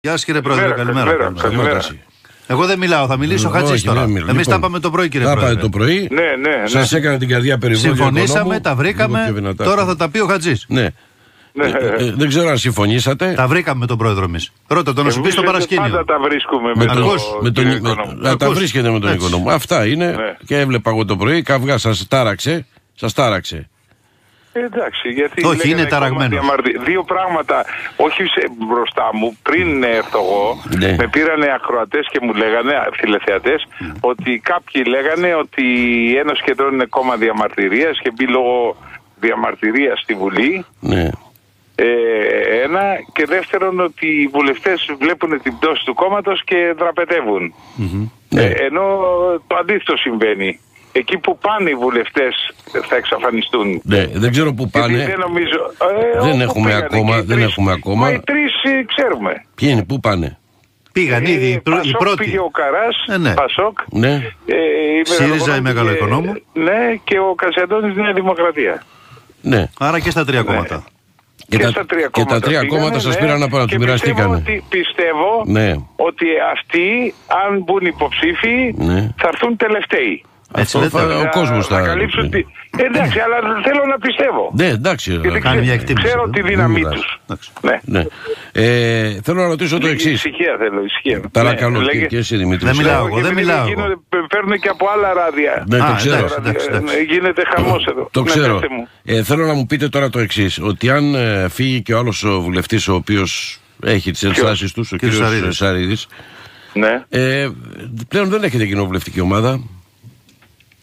Γεια σας κύριε Πρόεδρε, καλημέρα. καλημέρα, καλημέρα. Εγώ δεν μιλάω, θα μιλήσει ο Χατζή Όχι, τώρα. δεν μιλάω. Εμείς Λοιπόν, τα πάμε το πρωί, κύριε Τα Πρόεδρε. πάει το πρωί. Ναι, ναι, ναι. Σας έκανε την καρδιά περιβόητο. Συμφωνήσαμε, τα βρήκαμε. Τώρα θα τα πει ο Χατζής. Ναι. ναι. Ε, ε, δεν ξέρω αν συμφωνήσατε. Τα βρήκαμε με τον πρόεδρο εμείς. Ρώτα τον να σου πεις Εμείς στο Πάντα παρασκήνιο. τα βρίσκουμε Με με, τον, Ακούς, με τον, κύριο με- Οικονόμου. να τα Ακούς. βρίσκετε με τον Έτσι. οικονόμο. Αυτά είναι. Ναι. Και έβλεπα εγώ το πρωί. Καυγά σας τάραξε. Σας τάραξε. Ε, Εντάξει, γιατί Όχι, λέγανε είναι ακόμα ταραγμένος. διαμαρτι- Δύο πράγματα, όχι σε, μπροστά μου, πριν έρθω εγώ, Ναι. με πήρανε ακροατές και μου λέγανε, τηλεθεατές, ότι κάποιοι λέγανε ότι η Ένωση Κεντρών είναι κόμμα διαμαρτυρίας και μπει λόγω διαμαρτυρίας στη Βουλή. Ναι. Ε, ένα και δεύτερον ότι οι βουλευτές βλέπουν την πτώση του κόμματος και δραπετεύουν. Ναι. Ε, ενώ το αντίθετο συμβαίνει. Εκεί που πάνε οι βουλευτές θα εξαφανιστούν. ναι. Δεν ξέρω πού Γιατί πάνε. δεν νομίζω. ε, Δεν όπου έχουμε πήγανε ακόμα, και οι δεν τρεις- έχουμε ακόμα. Μα οι τρεις ε, ξέρουμε. Ποιοι είναι, πού πάνε; Πήγαν ήδη οι Ε, πρω- οι Πασόκ πρώτοι. πήγε ο Καράς, Ε, ναι. Πασόκ. Ναι. Ε, η ΣΥΡΙΖΑ, Μεγαλοοικονόμου η Μεγαλοοικονόμου. και- Ναι, και ο Κασιαντώνης Νέα Δημοκρατία. Ναι. Άρα και στα τρία κόμματα. Και, τα, στα τρία και τα κόμματα τρία πήγανε, κόμματα σας ναι. πήραν απάνω, Και του μοιραστήκανε. Πιστεύω, ότι, πιστεύω Ναι. ότι αυτοί, αν μπουν υποψήφοι, Ναι. θα έρθουν τελευταίοι. Έτσι Αυτό δεν θα- θα- ο κόσμος θα θα. καλύψουν τη... Ε, Εντάξει, αλλά θέλω να πιστεύω. Ναι, εντάξει. Γιατί ρε. Κάνει ξέ- μια εκτίμηση, ξέρω δεν- τη δεν δύναμή μιλάς. τους. Εντάξει. Ναι. Ναι. Ε, θέλω να ρωτήσω το Λίγη εξής. Ησυχία θέλω, ησυχία. Παρακαλώ, Ναι, και, λέγε- και εσύ Δημήτρη. Δεν μιλάω. Όχι, εγώ, δεν επειδή μιλάω γίνονται- εγώ. Παίρνουν και από άλλα ράδια. Ναι, το Α, ξέρω. εντάξει, εντάξει, εντάξει. Ε, Γίνεται χαμός εδώ. Το Ναι, ξέρω. πέστε μου. Ε, θέλω να μου πείτε τώρα το εξής: Ότι αν ε, φύγει και ο άλλος βουλευτής, ο οποίος έχει τις ενστάσεις τους, ο Κύριος κύριος Σαρίδης. Σαρίδης, Ναι. ε, πλέον δεν έχετε κοινοβουλευτική ομάδα.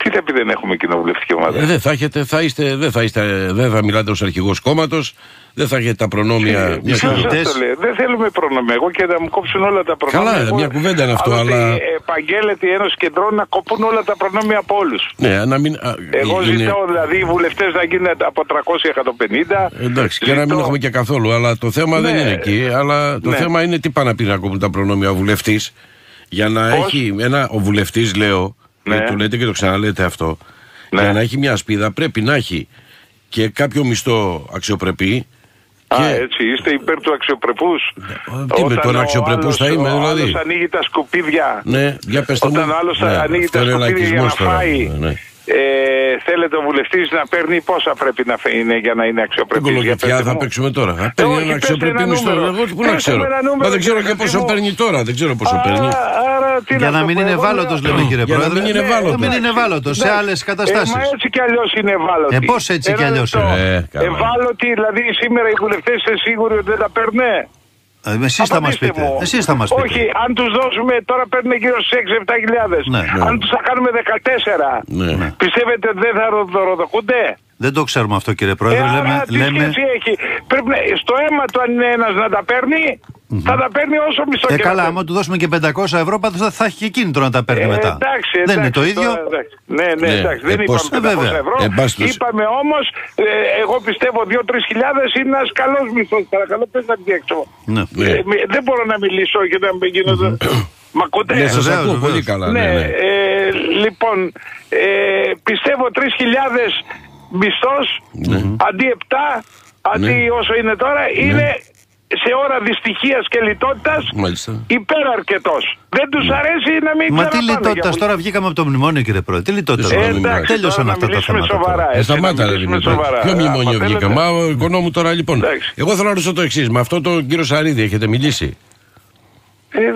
Τι θα πει δεν έχουμε κοινοβουλευτική ομάδα; Ε, δεν θα έχετε, θα είστε, δεν θα, είστε, δεν θα μιλάτε ως αρχηγός κόμματος, δεν θα έχετε τα προνόμια. Ε, μιας ποιος σας συζητητές. το λέει. Δεν θέλουμε προνόμια. Εγώ και να μου κόψουν όλα τα προνόμια. Καλά, Εγώ- μια κουβέντα είναι αυτό, ότι αλλά- Επαγγέλλεται η Ένωση Κεντρών να κοπούν όλα τα προνόμια από όλους. Ναι, να μην. α, Εγώ είναι- ζητάω δηλαδή οι βουλευτές να γίνουν από 300-150. Εντάξει, και να μην Ζητώ- έχουμε και καθόλου. Αλλά το θέμα δεν Ναι. είναι εκεί. Αλλά το Ναι. θέμα είναι τι πάνε να πει να κόβουν τα προνόμια ο βουλευτής. Για να Πώς; έχει ένα. Ο βουλευτής, λέω, Ναι. γιατί το λέτε και το ξαναλέτε αυτό. Ναι. Για να έχει μια σπίδα πρέπει να έχει και κάποιο μισθό αξιοπρεπή. Α, και- έτσι, είστε υπέρ του αξιοπρεπούς. τι με τον αξιοπρεπούς θα είμαι, δηλαδή. Ο άλλος ανοίγει τα σκουπίδια. Ναι, για πετε μου. Όταν ο άλλος Ναι, ανοίγει αυτό τα είναι σκουπίδια για να λαϊκισμός τώρα. φάει, Ναι, ναι. Ε, θέλετε ο βουλευτής να παίρνει πόσα πρέπει να φε- είναι για να είναι Την αξιοπρεπή. κολοκυθιά θα παίξουμε τώρα. Θα παίρνει όχι, ένα πέστε αξιοπρεπή ένα μισθό. νούμερο. Εγώ πού να Πέστε ξέρω. με ένα νούμερο, Μα δεν ξέρω κύριε και πόσο Χατζημού. παίρνει τώρα. Δεν ξέρω πόσο παίρνει. Άρα, τι Για να το μην πω, είναι εγώ ευάλωτος, λέω- λέμε κύριε Για να Πρόεδρε. μην είναι Ναι, ευάλωτος. Να μην είναι ευάλωτος σε Ναι. άλλες Ε, καταστάσεις. μα έτσι κι αλλιώς είναι ευάλωτοι. Ε, πώς έτσι κι Ένα αλλιώς λεπτό. είναι. Ε, καλά. ευάλωτοι, δηλαδή σήμερα οι βουλευτές είστε σίγουροι ότι δεν τα παίρνουν; Εσείς θα μας Απαντήστε πείτε. μου. Εσείς θα μας πείτε. Όχι, αν τους δώσουμε τώρα παίρνουν γύρω στι 6-7 χιλιάδες. Ναι, ναι. Αν τους θα κάνουμε 14, Ναι. πιστεύετε ότι δεν θα ροδοκούνται; Δεν το ξέρουμε αυτό κύριε Ε, Πρόεδρε. άρα Λέμε, τι λέμε, σχέση έχει; Πρέπει να, στο αίμα του αν είναι ένας να τα παίρνει, θα τα παίρνει όσο μισό ε, και καλά, να άμα του δώσουμε και 500 ευρώ, πάντα θα, θα έχει και κίνητρο να τα παίρνει Ε, μετά. Εντάξει, Δεν είναι εντάξει, το ίδιο. τώρα, εντάξει. Ναι, ναι, Ναι. εντάξει. Δεν Ε, πώς- είπαμε 500 βέβαια. ευρώ. Ε, πάση τους- είπαμε όμως, ε, εγώ πιστεύω 2-3 χιλιάδες είναι ένας καλός μισθός. Παρακαλώ, πες να βγει έξω. Ναι. Ναι. Ε, μη- δεν μπορώ να μιλήσω και να μην γίνονται... Μ' ακούτε; Ναι, σας βεβαίως, ακούω βεβαίως. πολύ καλά. Ναι, Ναι, ναι. ε, λοιπόν, ε, πιστεύω 3.000 μισθός αντί 7, αντί Ναι. όσο είναι τώρα, είναι σε ώρα δυστυχίας και λιτότητας Μάλιστα. υπεραρκετός. Δεν τους αρέσει να μην Μα τι ξαναπάνε για λιτότητα που- τώρα βγήκαμε από το μνημόνιο κύριε Πρόεδρε. Τι λιτότητας. Ε, τώρα. εντάξει, Τέλειωσαν τώρα αυτά να τα μιλήσουμε θέματα. σοβαρά, τώρα. Ε, έτσι, σταμάτα, να ρε μιλήσουμε Δημήτρη. σοβαρά. Ποιο Άμα μνημόνιο θέλετε- βγήκα. Μα ο οικονόμου τώρα λοιπόν. Εντάξει. Εγώ θέλω να ρωτήσω το εξής. Με αυτό τον κύριο Σαρίδη έχετε μιλήσει; Ε, ε,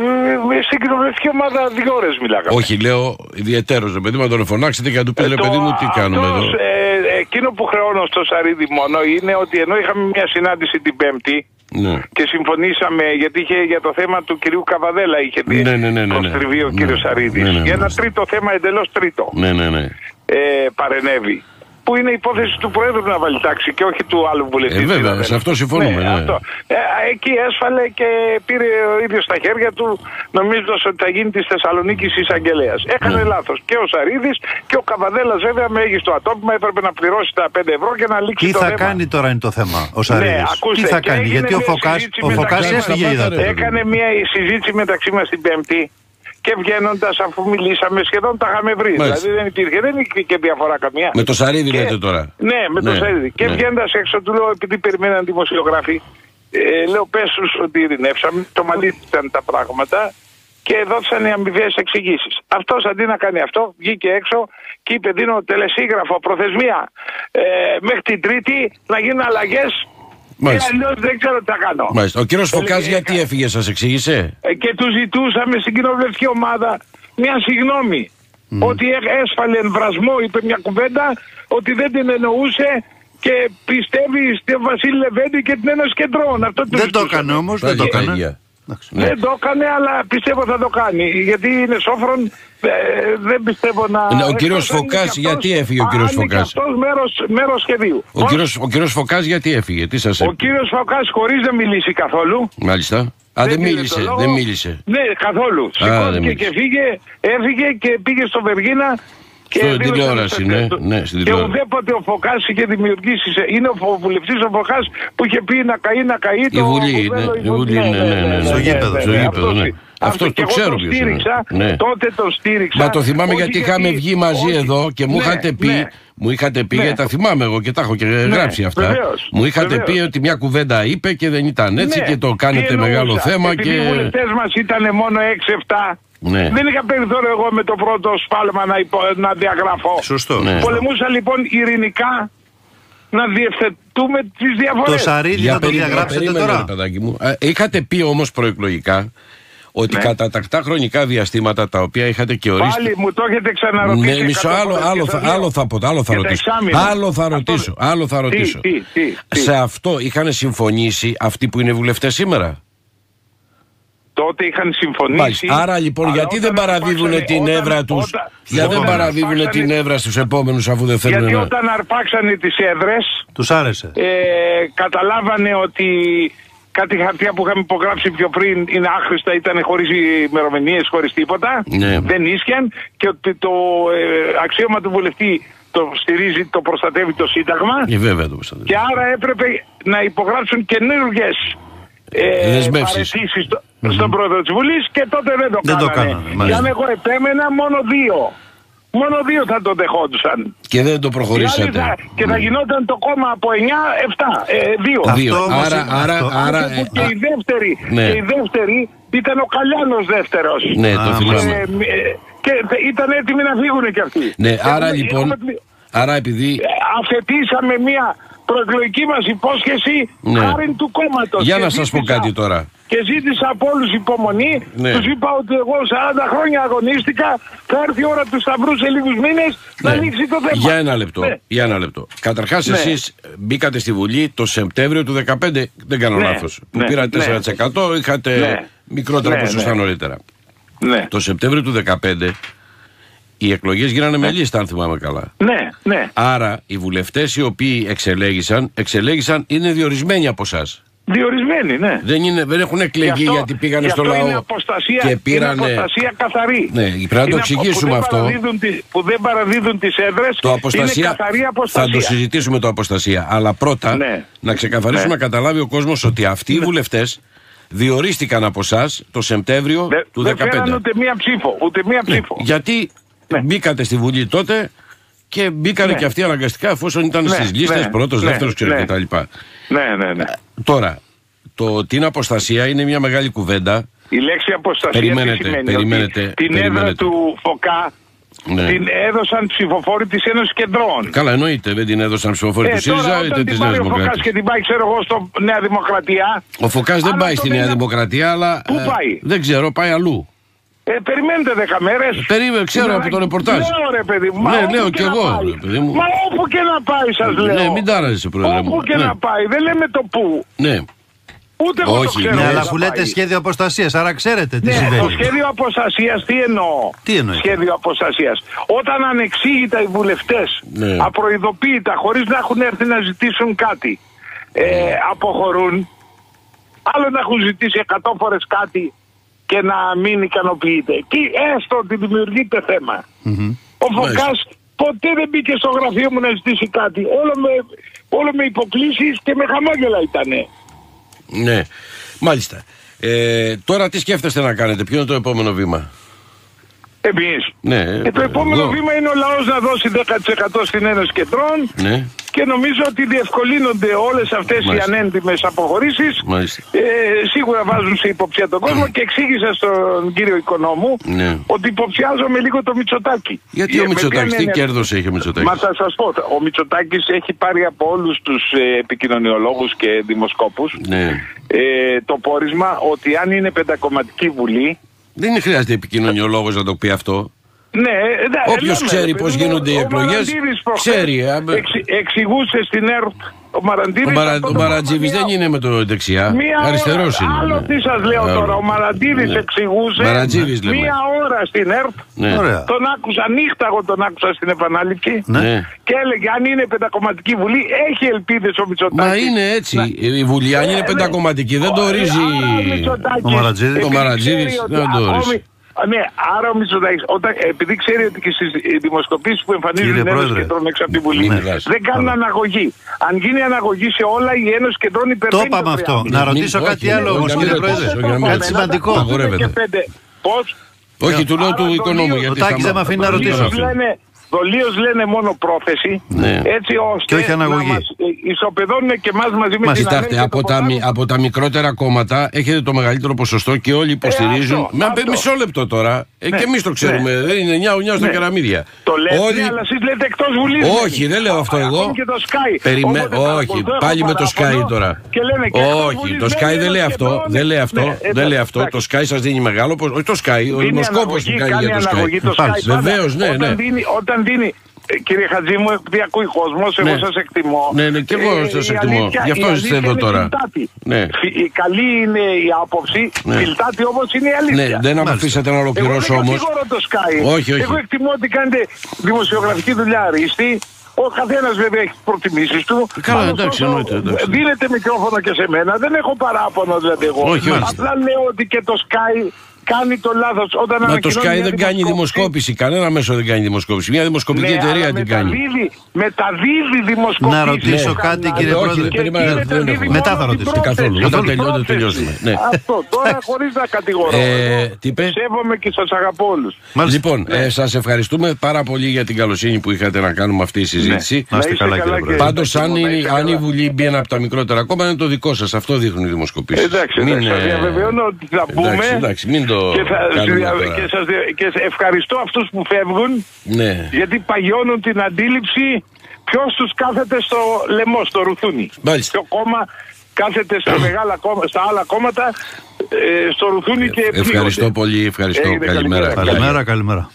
ε, Στην κοινοβουλευτική ομάδα δύο ώρες μιλάγαμε. Όχι, λέω ιδιαίτερος. Ρε παιδί μου, να τον φωνάξετε και να του πείτε, Ε, ρε το παιδί μου, τι κάνουμε εδώ; αυτός, ε, εκείνο που χρεώνω στο Σαρίδη μόνο είναι ότι ενώ είχαμε μια συνάντηση την Πέμπτη Ναι. και συμφωνήσαμε γιατί είχε για το θέμα του κυρίου Καβαδέλα είχε Ναι, ναι, ναι, ναι, ναι. προστριβεί ο Ναι. κύριος Σαρίδης. Ναι, ναι, για ένα μάλιστα. τρίτο θέμα εντελώς τρίτο Ναι, ναι, ναι. ε, παρενέβη. Που είναι υπόθεση του Προέδρου να βάλει τάξη και όχι του άλλου βουλευτή. Ε, βέβαια, δηλαδή. σε αυτό συμφωνούμε, ναι. αυτό. Ε, εκεί έσφαλε και πήρε ο ίδιος στα χέρια του νομίζοντας ότι θα γίνει της Θεσσαλονίκης εισαγγελέας. Έκανε Ναι. λάθος και ο Σαρίδης και ο Καβαδέλας βέβαια με μέγιστο ατόπιμα έπρεπε να πληρώσει τα 5 ευρώ και να λήξει Τι το θα θέμα. κάνει τώρα είναι το θέμα ο Σαρίδης; Ναι, ακούστε, Τι θα και κάνει, έγινε γιατί ο μια Φωκάς, συζήτηση ο Φωκάς μεταξύ έφυγε μας. είδατε. Έκανε μια συζήτηση μεταξύ μας την Πέμπτη και βγαίνοντας αφού μιλήσαμε σχεδόν τα είχαμε βρει. Μάλιστα. Δηλαδή δεν υπήρχε, δεν υπήρχε διαφορά καμία. Με το Σαρίδη Και- λέτε τώρα. Ναι, με το Ναι, Σαρίδη. Και ναι. βγαίνοντας έξω του λέω, επειδή περιμέναν δημοσιογράφοι, Ε, λέω πες τους ότι ειρηνεύσαμε, το μαλήθηκαν τα πράγματα και δόθησαν οι αμοιβαίες εξηγήσεις. Αυτός αντί να κάνει αυτό βγήκε έξω και είπε δίνω τελεσίγραφο προθεσμία ε, μέχρι την Τρίτη να γίνουν αλλαγές και Μάλιστα. αλλιώς δεν ξέρω τι θα κάνω. Μάλιστα. Ο κύριος Φωκάς Έλεγε, γιατί έφυγε, σας εξήγησε; Ε, και του ζητούσαμε στην κοινοβουλευτική ομάδα μια συγγνώμη. Ότι έ- έσφαλε εμβρασμό, είπε μια κουβέντα, ότι δεν την εννοούσε και πιστεύει στη Βασίλη Λεβέντη και την Ένωση Κεντρών. Αυτό του Δεν το ζητούσαμε. έκανε όμως, δεν το Παναγία. έκανε. Εντάξει. Ναι. Δεν το έκανε, αλλά πιστεύω θα το κάνει. Γιατί είναι σόφρον, ε, δεν πιστεύω να. Ναι, ο κύριος εκτός αν είναι Φωκάς, και γιατί αυτός- έφυγε ο αν κύριος είναι και Φωκάς; αυτός μέρος, μέρος σχεδίου. Ο κύριος, ο κύριος Φωκάς γιατί έφυγε, τι σας Ο είπε. κύριος Φωκάς χωρίς να μιλήσει καθόλου. Μάλιστα. Α, δεν, πήρε μίλησε, το λόγο. δεν μίλησε. Ναι, καθόλου. δεν Σηκώθηκε μίλησε. και φύγε, έφυγε και πήγε στο Βεργίνα. Και Στο δήλωσε τηλεόραση, τις ναι, θέσει του. ναι, στην Και τηλεόραση. ουδέποτε ο Φωκά είχε δημιουργήσει. σε- Είναι ο βουλευτής ο Φωκά που είχε πει να καεί, να καεί. Η το Βουλή, Βουβέλο, ναι, η Βουλή, ναι, ναι, ναι, Στο γήπεδο, στο γήπεδο, αυτός- ναι. Αυτός και το εγώ ξέρω τον ποιος είναι. στήριξα, Ναι. Τότε τον στήριξα. Μα το θυμάμαι όχι γιατί είχαμε βγει μαζί όχι- εδώ και μου ναι, είχατε πει, ναι. μου είχατε πει, Ναι. γιατί τα θυμάμαι εγώ και τα έχω και γράψει αυτά. βεβαίως, μου είχατε βεβαίως. πει ότι μια κουβέντα είπε και δεν ήταν έτσι Ναι. και το Τι κάνετε εννοούσα, μεγάλο θέμα επειδή και. Οι βουλευτές μας ήταν μόνο 6-7. Ναι. Δεν είχα περιθώριο εγώ με το πρώτο σφάλμα να, υπο, να διαγραφώ. Σωστό. Ναι. Πολεμούσα λοιπόν ειρηνικά να διευθετούμε τις διαφορές. Το Σαρίδι Για θα το περίμενε, διαγράψετε περίμενε, ρε τώρα. παιδάκι μου. Ε, είχατε πει όμως προεκλογικά ότι Ναι. κατά τακτά χρονικά διαστήματα τα οποία είχατε και ορίσει. Πάλι μου το έχετε ξαναρωτήσει. Ναι, μισό 100 άλλο, φορές άλλο, και θα, σας λέω. άλλο θα πω, άλλο θα Για τα ρωτήσω. εξάμηνα. Άλλο θα Αυτό- ρωτήσω, άλλο θα ρωτήσω. Τι, τι, τι. Σε αυτό είχαν συμφωνήσει αυτοί που είναι βουλευτές σήμερα; Τότε είχαν συμφωνήσει. Μάλιστα. Άρα λοιπόν αλλά γιατί δεν όταν παραδίδουν αρπάξανε- την όταν- έδρα τους όταν- Γιατί δεν όταν παραδίδουν αρπάξανε- την έδρα στους επόμενους αφού δεν θέλουν Γιατί να... όταν αρπάξανε τις έδρες Τους άρεσε. ε, καταλάβανε ότι κάτι χαρτιά που είχαμε υπογράψει πιο πριν είναι άχρηστα, ήταν χωρίς ημερομηνίες, χωρίς τίποτα. Ναι. Δεν ίσχυαν και ότι το ε, αξίωμα του βουλευτή το στηρίζει, το προστατεύει το Σύνταγμα. Ε, βέβαια το προστατεύω. Και άρα έπρεπε να υπογράψουν καινούργιες ε, Δεσμεύσεις. Παραιτήσεις στο- στον πρόεδρο της Βουλής και τότε δεν το Δεν το κάνανε. κάνανε, Και μάλιστα. αν εγώ επέμενα μόνο δύο. Μόνο δύο θα το δεχόντουσαν. Και δεν το Οι άλλοι προχωρήσατε. θα- και θα γινόταν το κόμμα από 9, 7, ε, 2. Αυτό Δύο. όμως Άρα, είναι- άρα, αυτό- άρα, Που ε, και α, η δεύτερη, Ναι. και η δεύτερη ήταν ο Καλιάνος δεύτερος. ναι, το Α, θυμάμαι. Ε, ε, και ήταν έτοιμοι να φύγουν και αυτοί. Ναι, Και άρα έχουμε- λοιπόν, έχουμε- άρα επειδή... ε, αφαιτήσαμε μια προεκλογική μας υπόσχεση Ναι. χάρη του κόμματος. Για Και να σας πω ζήτησα- κάτι τώρα. Και ζήτησα από όλους υπομονή. Ναι. Τους είπα ότι εγώ 40 χρόνια αγωνίστηκα. Θα έρθει η ώρα του Σταυρού σε λίγους μήνες να Ναι. ανοίξει το θέμα. Για ένα λεπτό. Ναι. Για ένα λεπτό. Καταρχάς Ναι. εσείς μπήκατε στη Βουλή το Σεπτέμβριο του 2015, δεν κάνω Ναι. λάθος. Που Ναι. πήρατε Ναι. 4%, είχατε Ναι. μικρότερα Ναι, ποσοστά ναι. νωρίτερα. Ναι. Το Σεπτέμβριο του 2015 οι εκλογές γίνανε με λίστα αν θυμάμαι καλά. Ναι, ναι. Άρα οι βουλευτές οι οποίοι εξελέγησαν, εξελέγησαν είναι διορισμένοι από εσάς. Διορισμένοι, ναι. Δεν, είναι, δεν έχουν Γι' εκλεγεί αυτό- γιατί πήγανε γι' στο αυτό Είναι λαό αποστασία, και πήρανε... είναι αποστασία καθαρή. Ναι, πρέπει να το Είναι εξηγήσουμε που δεν αυτό. παραδίδουν τις- που δεν παραδίδουν τις έδρες. Το αποστασία, Είναι καθαρή θα αποστασία. το συζητήσουμε το αποστασία. Αλλά πρώτα Ναι. να ξεκαθαρίσουμε Ναι. να καταλάβει ο κόσμος ότι αυτοί οι βουλευτές διορίστηκαν από εσάς το Σεπτέμβριο Δεν, του δεν 2015. φέραν ούτε μία ψήφο. Ούτε μία Ναι, ψήφο. γιατί Ναι. μπήκατε στη Βουλή τότε και μπήκανε Ναι. και αυτοί αναγκαστικά εφόσον ήταν Ναι, στις λίστες ναι, πρώτος, ναι, δεύτερος ξέρω ναι. κτλ. Ναι, ναι, ναι. Τώρα, το την αποστασία είναι μια μεγάλη κουβέντα. Η λέξη αποστασία Περιμένετε, τι σημαίνει περιμένετε, ότι την έδρα περιμένετε. του ΦΟΚΑ Ναι. την έδωσαν ψηφοφόροι της Ένωσης Κεντρών. Καλά, εννοείται, δεν την έδωσαν ψηφοφόροι του Ε, τώρα ΣΥΡΙΖΑ είτε όταν της την Νέας πάρει ο Φωκάς Δημοκρατία. και την πάει ξέρω εγώ στο Νέα Δημοκρατία Ο Φωκά δεν Αλλά πάει αυτό στη δεν Νέα είναι- Δημοκρατία, αλλά. Πού πάει; Δεν ξέρω, πάει αλλού. Ε, περιμένετε δέκα μέρες Περίμενε, ξέρω Είναι από το ανάγκη- ρεπορτάζ. Λέω ρε παιδί μου, μα Ναι, όπου λέω και κι να εγώ, πάει. ρε παιδί μου. Μα όπου και να πάει σας λέω Ναι, μην τάραζεσαι, πρόεδρε μου. Όπου και Ναι. να πάει, δεν λέμε το πού Ναι. Ούτε εγώ το Όχι, ξέρω Ναι, Ναι, αλλά που αφού θα λέτε πάει. σχέδιο αποστασίας, άρα ξέρετε τι Ναι, το συμβαίνει. σχέδιο αποστασίας τι εννοώ; Τι εννοεί; Σχέδιο αποστασίας. Όταν ανεξήγητα οι βουλευτές, Ναι. απροειδοποίητα, χωρίς να έχουν έρθει να ζητήσουν κάτι, ε, αποχωρούν. Άλλο να έχουν ζητήσει 100 φορές κάτι και να μην ικανοποιείται. Και έστω ότι δημιουργείται θέμα. Ο Φωκάς ποτέ δεν μπήκε στο γραφείο μου να ζητήσει κάτι. Όλο με, όλο με υποκλήσεις και με χαμόγελα ήτανε. Ναι. Μάλιστα. Ε, τώρα τι σκέφτεστε να κάνετε, ποιο είναι το επόμενο βήμα; Εμείς. Ναι, Και το επόμενο εγώ. βήμα είναι ο λαός να δώσει 10% στην Ένωση Κεντρών Ναι, και νομίζω ότι διευκολύνονται όλες αυτές Μάλιστα. οι ανέντιμες αποχωρήσεις. μάλιστα. Ε, σίγουρα βάζουν σε υποψία τον κόσμο και εξήγησα στον κύριο Οικονόμου Ναι. ότι υποψιάζομαι λίγο το Μητσοτάκη. Γιατί Ε, ο με Μητσοτάκης, ποια τι έννοια- κέρδος έχει ο Μα Μητσοτάκης. θα σας πω, ο Μητσοτάκης έχει πάρει από όλους τους ε, επικοινωνιολόγους και δημοσκόπους Ναι. ε, το πόρισμα ότι αν είναι πεντακομματική βουλή Δεν χρειάζεται επικοινωνιολόγος να το πει αυτό. ναι, ναι, Όποιος λέμε, ξέρει ρε παιδί πώς μου, γίνονται οι ο εκλογές, Μαραντίδης προχθές ξέρει, ε, με- εξ- εξηγούσε στην ΕΡΤ ο Μαραντίδης Ο, Μαρα, αυτό ο το Μαρατζίβης πράγμα δεν είναι με το δεξιά. Μία Αριστερός ώρα, είναι. Άλλο ναι. τι σας λέω Άλλο. τώρα. Ο Μαραντίδης Ναι. εξηγούσε Μαρατζίδης λέμε. μία ώρα στην ΕΡΤ. Ναι. Ωραία. Τον άκουσα, νύχτα εγώ τον άκουσα στην επανάληψη. Ναι. Ναι. Και έλεγε αν είναι πεντακομματική βουλή έχει ελπίδες ο Μητσοτάκης. Μα είναι έτσι. Η Βουλή, αν είναι Ε, ναι. πεντακομματική, δεν το ορίζει. Άρα ο Μητσοτάκης, Ο Μαρατζίδης. επειδή Ο Μαρατζίδης ξέρει ότι δεν το ορίζει. Ακόμη- Α, Ναι, άρα ο Μητσοτάκης, όταν, επειδή ξέρει ότι και στις δημοσκοπήσεις που εμφανίζουν Κύριε η Ένωση Πρόεδρε. Κεντρών έξω από τη Βουλή, Ναι, δεν κάνουν Καλά. αναγωγή. Αν γίνει αναγωγή σε όλα, η Ένωση Κεντρών Το υπερβαίνει είπαμε αυτό. τριάμινο. Να Μην- ρωτήσω όχι, κάτι όχι, άλλο όχι, όμως όχι, κύριε όχι, Πρόεδρε. όχι, όχι, Κάτι όχι, σημαντικό. Απαγορεύεται. Πώς? Όχι, του λέω Άρα του το οικονόμου. λίγο- Γιατί Ο Τάκης δεν με σταμά- αφήνει να δεν ρωτήσω. Αφήνει. λένε, δολίως λένε μόνο πρόθεση, Ναι. έτσι ώστε Και όχι αναγωγή. να μας ε, ισοπεδώνουν και εμάς μαζί με Μας την Κοιτάξτε, Ανέλ και από το τα, Παπάδο. μη- από τα μικρότερα κόμματα έχετε το μεγαλύτερο ποσοστό και όλοι υποστηρίζουν. Ε, αυτό, με αυτό. μισό λεπτό τώρα. Ε, Ναι, και εμείς το ξέρουμε. Δεν είναι 9 στα Ναι. κεραμίδια. Το λέτε, Όλοι- ναι, αλλά εσείς λέτε εκτός Βουλής. Όχι, μένει. δεν λέω αυτό Α, εγώ. ακόμη και το Sky. Περιμέ- Οπότε Όχι, παρακολουθώ, έχω πάλι με το παράπονο Sky τώρα. Και λένε και εκτός Όχι, Βουλής το Sky μένει δεν λέει ένας αυτό. κεντρών. Δεν λέει αυτό. Ναι, Δεν εντάξει, λέει αυτό. Το εντάξει. Sky σας δίνει μεγάλο ποσοστό. Όχι το Sky, ο Δίνει δημοσκόπο που αναγωγή, κάνει για το αναγωγή Sky. το Sky. Πάλι, Πάντα βεβαίως, ναι, όταν ναι. Δίνει, όταν δίνει, ε, κύριε Χατζή μου, επειδή ακούει κόσμος, εγώ Ναι. σας εκτιμώ. Ναι, ναι, και εγώ Ε, σας η εκτιμώ. αλήθεια- Γι' αυτό η είστε αλήθεια εδώ είναι τώρα. φιλτάτη. Ναι. Φι- η Καλή είναι η άποψη, Ναι. φιλτάτη όμως είναι η αλήθεια. Ναι, δεν με Μάλιστα. αφήσατε να Εγώ ολοκληρώσω δεν όμως. κατηγορώ το Sky. Όχι, όχι. Εγώ εκτιμώ ότι κάνετε δημοσιογραφική δουλειά αρίστη. Ο καθένας βέβαια έχει τις προτιμήσεις του. Καλά, Αλλά εντάξει, ωστόσο, εννοείται, εντάξει. Δίνετε μικρόφωνο και σε μένα. Δεν έχω παράπονο δηλαδή εγώ. Όχι, όχι. Απλά λέω ότι και το Sky κάνει το λάθος όταν Μα το ανακοινώνει Sky μια δεν κάνει δημοσκόπηση. Κανένα μέσο δεν κάνει δημοσκόπηση. Μια δημοσκοπική Ναι, εταιρεία αλλά την κάνει; μεταδίδει, μεταδίδει δημοσκοπήσεις. Να ρωτήσω στο κάτι, κανάλι. κύριε όχι, Πρόεδρε. δεν περιμένω, Και δεν μεταδίδει έχω. μόνο Μετά θα την ρωτήσω. πρόθεση. Καθόλου. Την Όταν τελειώ- πρόθεση. όταν τελειώσουμε. Ναι. Αυτό. Τώρα χωρίς να κατηγορώ. Ε, τι είπε; Σέβομαι και σας αγαπώ όλους. Μάλιστα. Λοιπόν, ε, σας ευχαριστούμε πάρα πολύ για την καλοσύνη που είχατε να κάνουμε αυτή η συζήτηση. Να είστε καλά, κύριε Πρόεδρε. Πάντως, αν, Να είναι- είστε αν η καλά. Βουλή μπει ένα από τα μικρότερα κόμματα, είναι το δικό σας. Αυτό δείχνουν οι δημοσκοπήσεις. Εντάξει, εντάξει, σας διαβεβαιώνω ότι θα πούμε Εντάξει, εντάξει, μην το και, θα, κάνουμε δια- τώρα. και, σας, δια- και σε- ευχαριστώ αυτούς που φεύγουν Ναι. γιατί παγιώνουν την αντίληψη ποιος τους κάθεται στο λαιμό, στο ρουθούνι. Μάλιστα. Ποιο κόμμα κάθεται στα, μεγάλα, κόμμα- στα άλλα κόμματα ε, στο ρουθούνι και Ευχαριστώ πνίγονται. πολύ, ευχαριστώ. Έγινε, Καλημέρα. καλημέρα. Καλημέρα, καλημέρα.